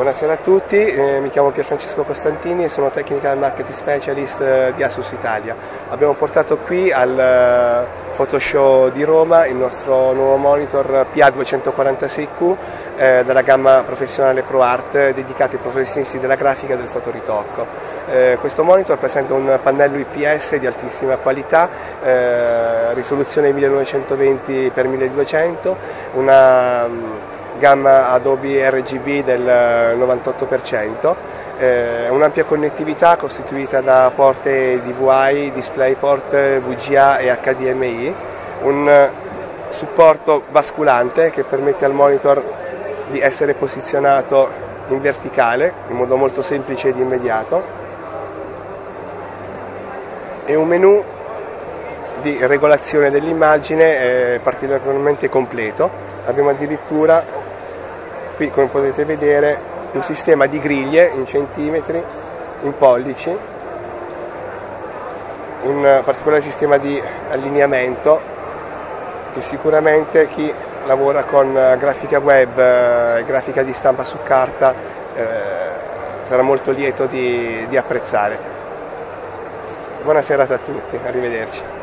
Buonasera a tutti, eh, mi chiamo Pierfrancesco Costantini e sono Technical Marketing Specialist eh, di Asus Italia. Abbiamo portato qui al eh, Photoshow di Roma il nostro nuovo monitor PA246Q eh, della gamma professionale ProArt dedicato ai professionisti della grafica e del fotoritocco. Questo monitor presenta un pannello IPS di altissima qualità, risoluzione 1920x1200, una gamma Adobe RGB del 98%, eh, un'ampia connettività costituita da porte DVI, DisplayPort, VGA e HDMI, un supporto basculante che permette al monitor di essere posizionato in verticale in modo molto semplice ed immediato. E un menu di regolazione dell'immagine eh, particolarmente completo. Abbiamo addirittura qui come potete vedere un sistema di griglie in centimetri, in pollici, un particolare sistema di allineamento che sicuramente chi lavora con grafica web e grafica di stampa su carta eh, sarà molto lieto di, di apprezzare. Buona serata a tutti, arrivederci.